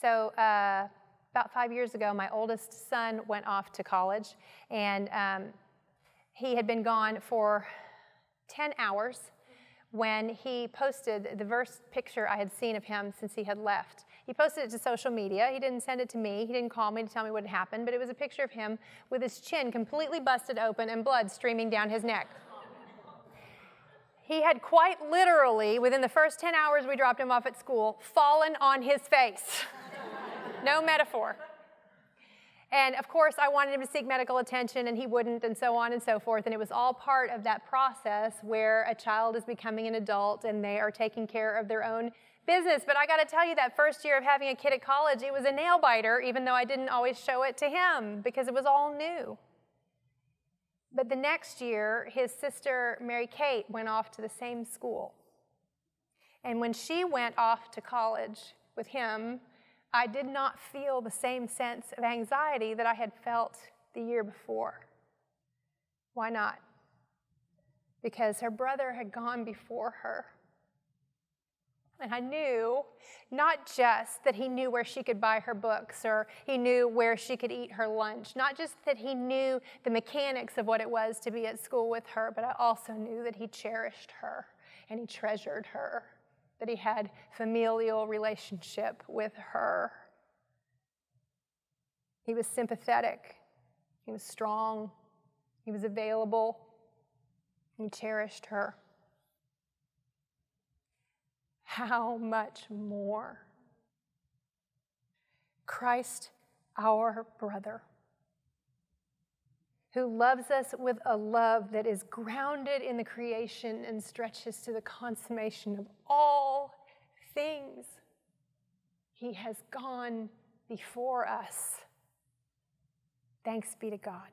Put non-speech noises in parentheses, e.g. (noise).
So, uh, about five years ago, my oldest son went off to college, and um, he had been gone for 10 hours when he posted the first picture I had seen of him since he had left. He posted it to social media. He didn't send it to me. He didn't call me to tell me what had happened, but it was a picture of him with his chin completely busted open and blood streaming down his neck. He had quite literally, within the first 10 hours we dropped him off at school, fallen on his face. (laughs) no metaphor. And of course, I wanted him to seek medical attention, and he wouldn't, and so on and so forth. And it was all part of that process where a child is becoming an adult and they are taking care of their own business. But I got to tell you, that first year of having a kid at college, it was a nail biter, even though I didn't always show it to him because it was all new. But the next year, his sister, Mary Kate, went off to the same school. And when she went off to college with him, I did not feel the same sense of anxiety that I had felt the year before. Why not? Because her brother had gone before her. And I knew not just that he knew where she could buy her books or he knew where she could eat her lunch, not just that he knew the mechanics of what it was to be at school with her, but I also knew that he cherished her and he treasured her, that he had familial relationship with her. He was sympathetic, he was strong, he was available, he cherished her. How much more? Christ, our brother, who loves us with a love that is grounded in the creation and stretches to the consummation of all things. He has gone before us. Thanks be to God.